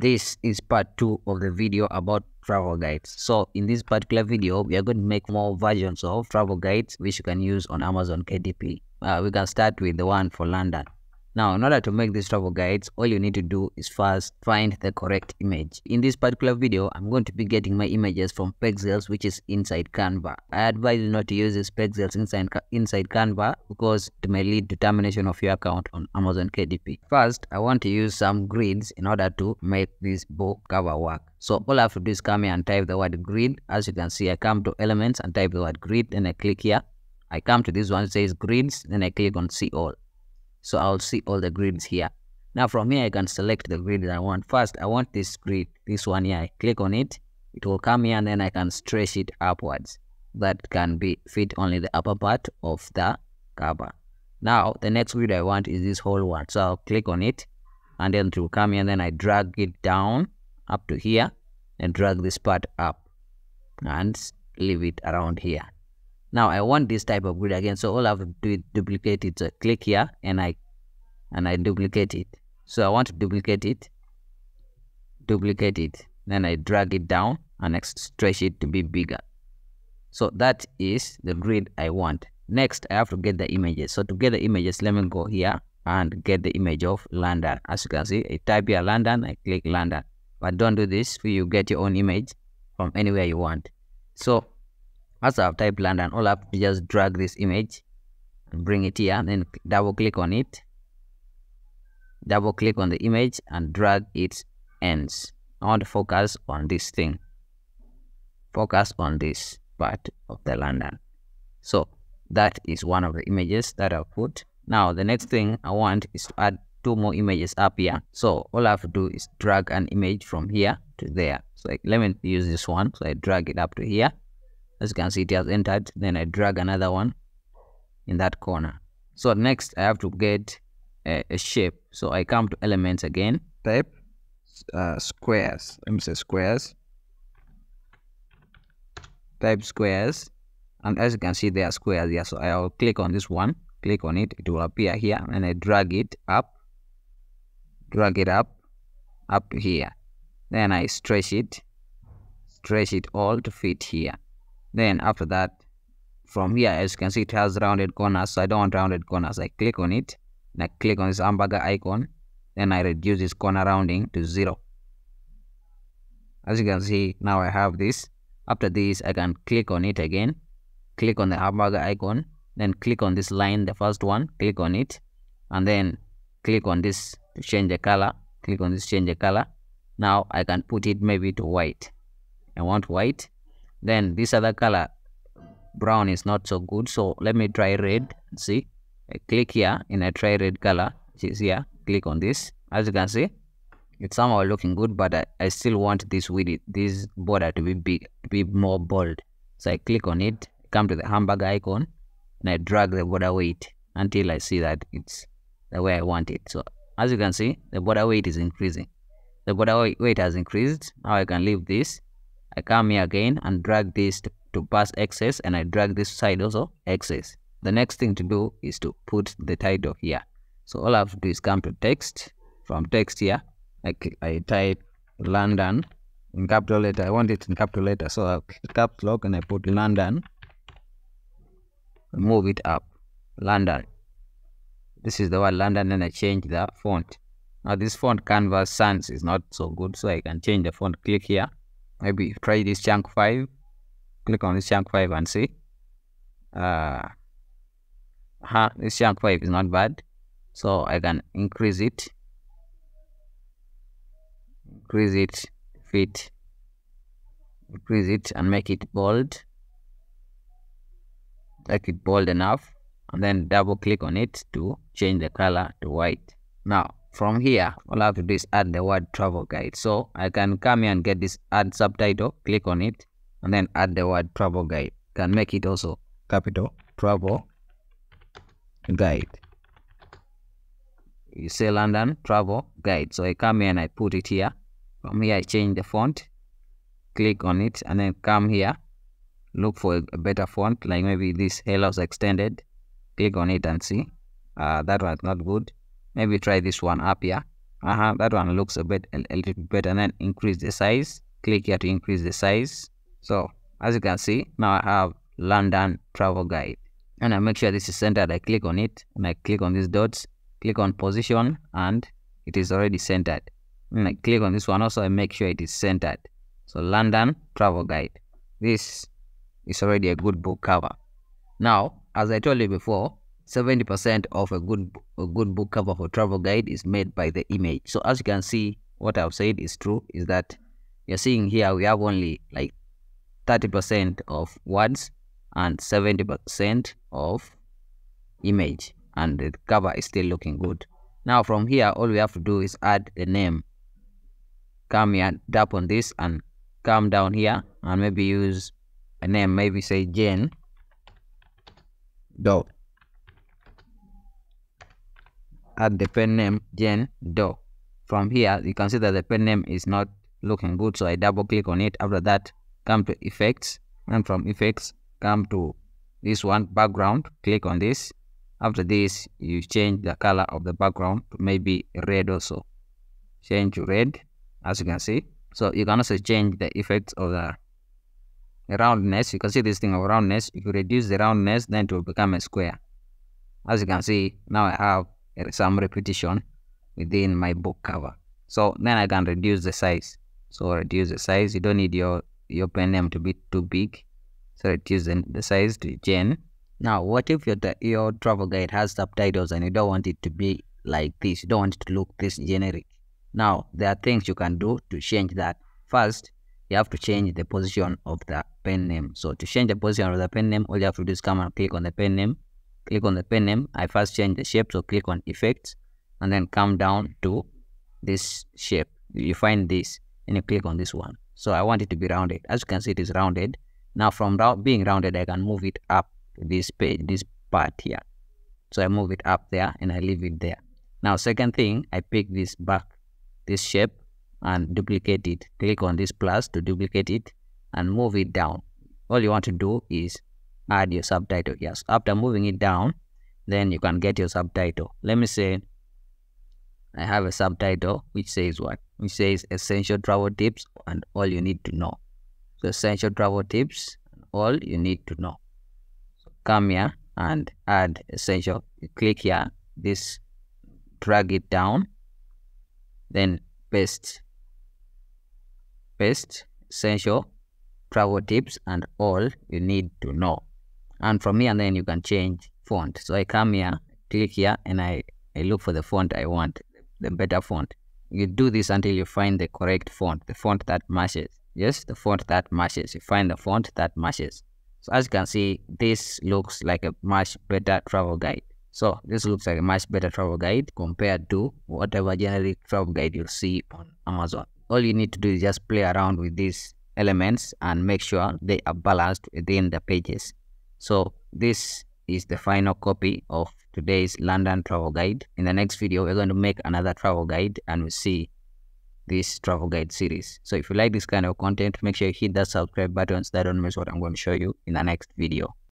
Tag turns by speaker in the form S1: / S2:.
S1: this is part two of the video about travel guides. So in this particular video we are going to make more versions of travel guides which you can use on amazon kdp uh, we can start with the one for london now, in order to make these travel guides, all you need to do is first find the correct image. In this particular video, I'm going to be getting my images from Pexels, which is inside Canva. I advise you not to use this Pexels inside, inside Canva because it may lead to termination of your account on Amazon KDP. First, I want to use some grids in order to make this book cover work. So all I have to do is come here and type the word grid. As you can see, I come to elements and type the word grid, then I click here. I come to this one, says grids, then I click on see all. So I'll see all the grids here. Now from here, I can select the grid that I want. First, I want this grid, this one here. I click on it. It will come here and then I can stretch it upwards. That can be fit only the upper part of the cover. Now, the next grid I want is this whole one. So I'll click on it and then it will come here and then I drag it down up to here and drag this part up and leave it around here. Now I want this type of grid again, so all I have to do is duplicate it. So click here and I and I duplicate it. So I want to duplicate it, duplicate it. Then I drag it down and stretch it to be bigger. So that is the grid I want. Next, I have to get the images. So to get the images, let me go here and get the image of London. As you can see, I type here London, I click London. But don't do this, you get your own image from anywhere you want. So as I've typed London, all I have to just drag this image and bring it here, then double click on it, double click on the image and drag its ends. I want to focus on this thing. Focus on this part of the London. So that is one of the images that I've put. Now the next thing I want is to add two more images up here. So all I have to do is drag an image from here to there. So like, let me use this one. So I drag it up to here as you can see it has entered then I drag another one in that corner. So next I have to get a, a shape. So I come to elements again.
S2: Type uh, squares. Let me say squares.
S1: Type squares. And as you can see there are squares here. So I'll click on this one click on it. It will appear here. And I drag it up drag it up up here. Then I stretch it stretch it all to fit here then after that from here as you can see it has rounded corners. So i don't want rounded corners. I click on it. And i click on this hamburger icon. Then i reduce this corner rounding to zero. As you can see now i have this. After this i can click on it again. Click on the hamburger icon. Then click on this line the first one. Click on it. And then click on this to change the color. Click on this change the color. Now i can put it maybe to white. I want white then this other color brown is not so good. So let me try red. See I click here and I try red color. Which is here click on this. As you can see it's somehow looking good but I, I still want this width this border to be big to be more bold. So I click on it come to the hamburger icon and I drag the border weight until I see that it's the way I want it. So as you can see the border weight is increasing. The border weight has increased. Now I can leave this I come here again and drag this to, to pass access and I drag this side also access. The next thing to do is to put the title here. So all I have to do is come to text. From text here, I, I type London in capital letter. I want it in capital letter. So I cap lock and I put London. Move it up. London. This is the word London and I change the font. Now this font Canva Sans is not so good. So I can change the font. Click here maybe try this chunk 5 click on this chunk 5 and see. Uh huh, this chunk 5 is not bad. So I can increase it. Increase it fit. Increase it and make it bold. Make it bold enough. And then double click on it to change the color to white. Now from here all i have to do is add the word travel guide. So i can come here and get this add subtitle click on it and then add the word travel guide. Can make it also capital travel guide. You say london travel guide. So i come here and i put it here. From here i change the font click on it and then come here look for a, better font like maybe this Helios extended. Click on it and see. Uh, that was not good maybe try this one up here uh-huh that one looks a bit a, a little better. Then increase the size. Click here to increase the size. So as you can see now i have london travel guide. And i make sure this is centered. I click on it. And i click on these dots. Click on position. And it is already centered. And i click on this one also. I make sure it is centered. So london travel guide. This is already a good book cover. Now as i told you before 70% of a good a good book cover for travel guide is made by the image. So as you can see, what I've said is true, is that you're seeing here we have only like 30% of words and 70% of image and the cover is still looking good. Now from here, all we have to do is add the name. Come here, tap on this and come down here and maybe use a name, maybe say Jane.
S2: Doe
S1: add the pen name Jen Doe. From here, you can see that the pen name is not looking good, so I double click on it. After that, come to effects, and from effects, come to this one, background, click on this. After this, you change the color of the background to maybe red also. Change to red, as you can see. So you can also change the effects of the roundness. You can see this thing of roundness. If you reduce the roundness, then it will become a square. As you can see, now I have some repetition within my book cover. So then I can reduce the size. So reduce the size. You don't need your, your pen name to be too big. So reduce the, the size to 10. Now, what if your, your travel guide has subtitles and you don't want it to be like this? You don't want it to look this generic. Now, there are things you can do to change that. First, you have to change the position of the pen name. So to change the position of the pen name, all you have to do is come and click on the pen name click on the pen name. I first change the shape so click on effects and then come down to this shape. You find this and you click on this one. So i want it to be rounded. As you can see it is rounded. Now from being rounded i can move it up this page this part here. So i move it up there and i leave it there. Now second thing i pick this back this shape and duplicate it. Click on this plus to duplicate it and move it down. All you want to do is add your subtitle. Yes after moving it down then you can get your subtitle. Let me say i have a subtitle which says what? Which says essential travel tips and all you need to know. So essential travel tips all you need to know. So come here and add essential. You click here this drag it down then paste. Paste essential travel tips and all you need to know and from here and then you can change font. So i come here click here and i i look for the font i want the better font. You do this until you find the correct font the font that matches. Yes the font that matches. You find the font that matches. So as you can see this looks like a much better travel guide. So this looks like a much better travel guide compared to whatever generic travel guide you'll see on amazon. All you need to do is just play around with these elements and make sure they are balanced within the pages so this is the final copy of today's London travel guide. In the next video, we're going to make another travel guide and we'll see this travel guide series. So if you like this kind of content, make sure you hit that subscribe button so that don't miss what I'm going to show you in the next video.